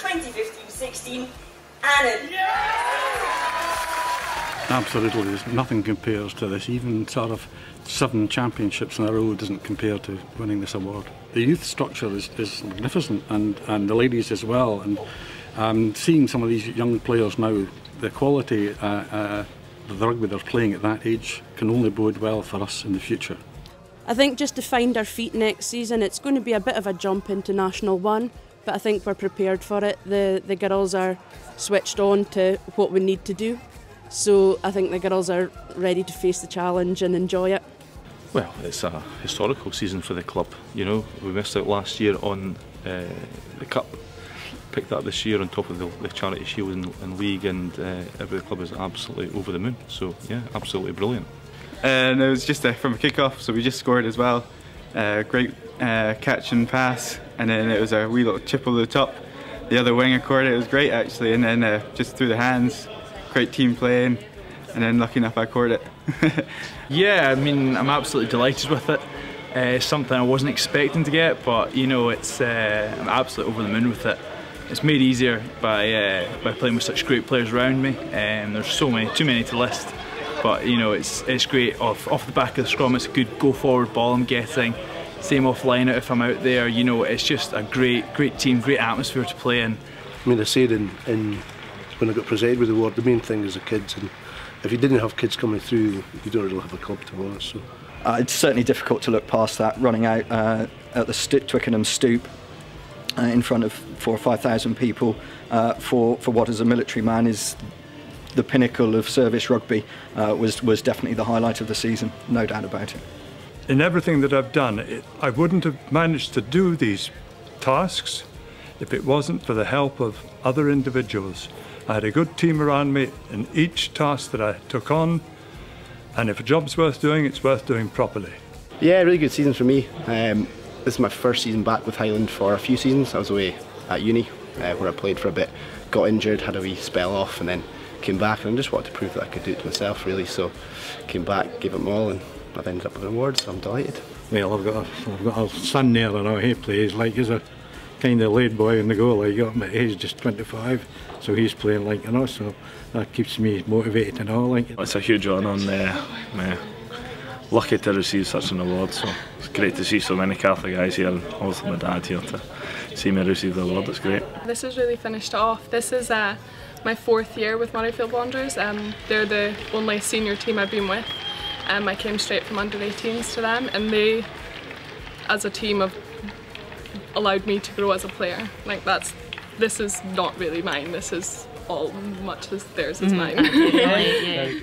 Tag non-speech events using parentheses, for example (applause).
2015-16, Annan. Absolutely, there's nothing compares to this. Even sort of seven championships in a row doesn't compare to winning this award. The youth structure is, is magnificent, and, and the ladies as well. And um, seeing some of these young players now, the quality uh, uh, the rugby they're playing at that age can only bode well for us in the future. I think just to find our feet next season, it's going to be a bit of a jump into National One, but I think we're prepared for it. The the girls are switched on to what we need to do, so I think the girls are ready to face the challenge and enjoy it. Well, it's a historical season for the club. You know, we missed out last year on uh, the cup picked up this year on top of the, the Charity Shield and, and League, and uh, every club is absolutely over the moon. So yeah, absolutely brilliant. And it was just uh, from a kick-off, so we just scored as well. Uh, great uh, catch and pass, and then it was a wee little chip over the top. The other winger caught it. It was great actually, and then uh, just through the hands. Great team playing, and then lucky enough I caught it. (laughs) yeah, I mean I'm absolutely delighted with it. Uh, something I wasn't expecting to get, but you know it's uh, I'm absolutely over the moon with it it's made easier by uh, by playing with such great players around me. And um, there's so many, too many to list. But you know, it's it's great off off the back of the scrum. It's a good go forward ball I'm getting. Same off line out if I'm out there. You know, it's just a great great team, great atmosphere to play in. I mean, I said in, in when I got presented with the award, the main thing is the kids, and if you didn't have kids coming through, you don't really have a club to watch. So. Uh, it's certainly difficult to look past that, running out uh, at the St Twickenham Stoop uh, in front of four or five thousand people uh, for for what as a military man is the pinnacle of service rugby uh, was was definitely the highlight of the season, no doubt about it. In everything that I've done, it, I wouldn't have managed to do these tasks if it wasn't for the help of other individuals. I had a good team around me in each task that I took on, and if a job's worth doing, it's worth doing properly. Yeah, really good season for me. Um, this is my first season back with Highland for a few seasons. I was away at uni uh, where I played for a bit, got injured, had a wee spell off, and then came back and I just wanted to prove that I could do it to myself really. So came back, gave it my all, and I've ended up with an award. So I'm delighted. Well, I've got a, I've got a son there, and he plays like he's a kind of late boy in the goal. I got him at age just 25, so he's playing like you know. So that keeps me motivated and all. Like it's a huge honour and uh, lucky to receive such an award. So it's great to see so many Catholic guys here, and also my dad here to see me receive the award. It's great. This is really finished off. This is uh, my fourth year with Murrayfield Wanderers. Um, they're the only senior team I've been with. Um, I came straight from under 18s to them, and they, as a team, have allowed me to grow as a player. Like that's, this is not really mine. This is all much as theirs is mm -hmm. mine. (laughs) yeah, yeah,